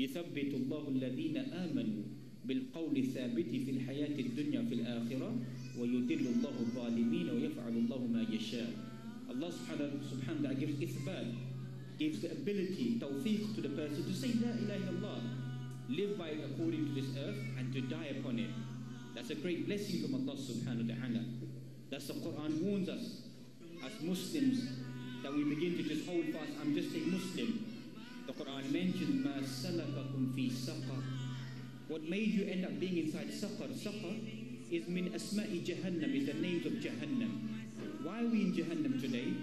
يثبت الله الذين آمنوا بالقول الثابت في الحياة الدنيا في الآخرة ويدل الله الظالمين ويفعل الله ما يشاء subhanahu, subhanahu wa ta'ala gives ithbat, gives the ability, tawfiq to the person to say La ilaha illallah, live by it according to this earth and to die upon it. That's a great blessing from Allah subhanahu wa. That's the Quran warns us as Muslims that we begin to just hold fast. I'm just a Muslim. The Quran mentions Ma salakakum fi saqar. What made you end up being inside saqar? Saqar is min asma'i jahannam, is the names of jahannam. Why are we in jahannam today?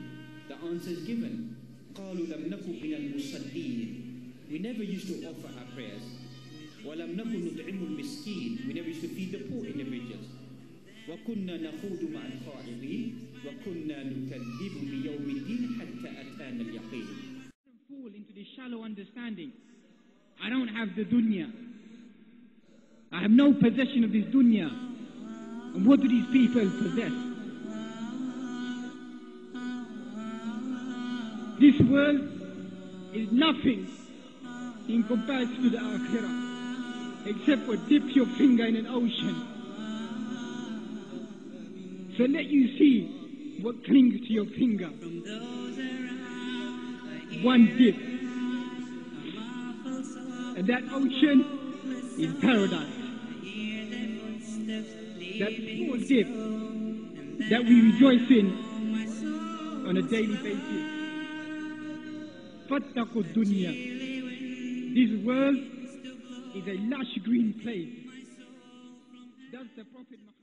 The answer is given. قالوا لم نكن من المصلين. We never used to offer our prayers. ولم نكن نطعم المسكين. We never used to feed the poor individuals. وكنا نخوض مع الخائضين وكنا نكذب بيوم الدين حتى أتانا اليقين. shallow understanding. I don't have the dunya. I have no possession of this dunya. And what do these people possess? This world is nothing in comparison to the akhirah, except for dip your finger in an ocean. So let you see what clings to your finger. One dip. And that ocean is paradise. That full dip that we rejoice in on a daily basis. Fattaku dunya. This world is a lush green place. That's the Prophet Muhammad